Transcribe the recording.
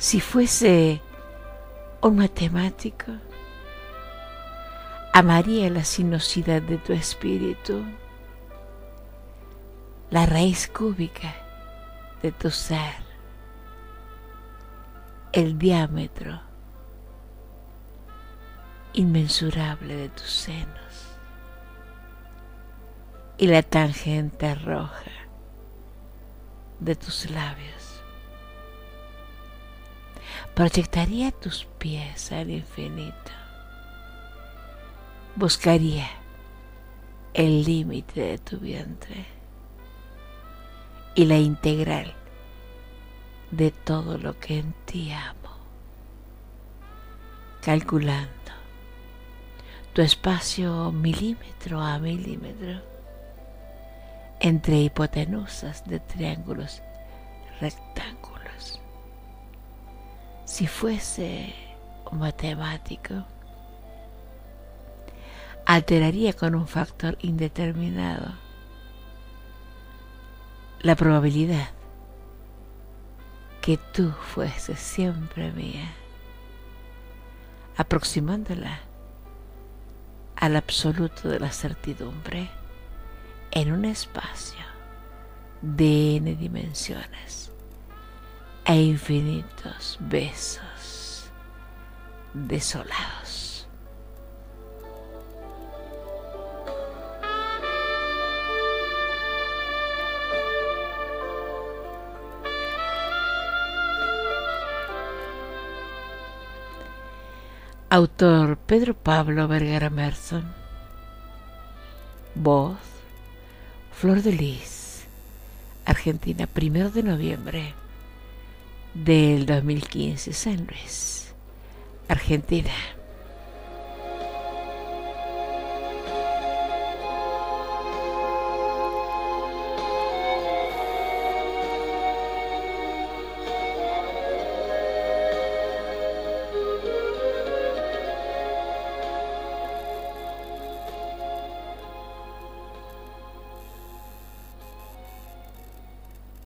Si fuese un matemático, amaría la sinuosidad de tu espíritu, la raíz cúbica de tu ser, el diámetro inmensurable de tus senos y la tangente roja de tus labios. Proyectaría tus pies al infinito. Buscaría el límite de tu vientre y la integral de todo lo que en ti amo. Calculando tu espacio milímetro a milímetro entre hipotenusas de triángulos rectángulos. Si fuese un matemático, alteraría con un factor indeterminado la probabilidad que tú fueses siempre mía, aproximándola al absoluto de la certidumbre en un espacio de n dimensiones e infinitos besos desolados. Autor Pedro Pablo Vergara Merson. Voz Flor de Lis, Argentina, primero de noviembre del 2015, San Luis, Argentina.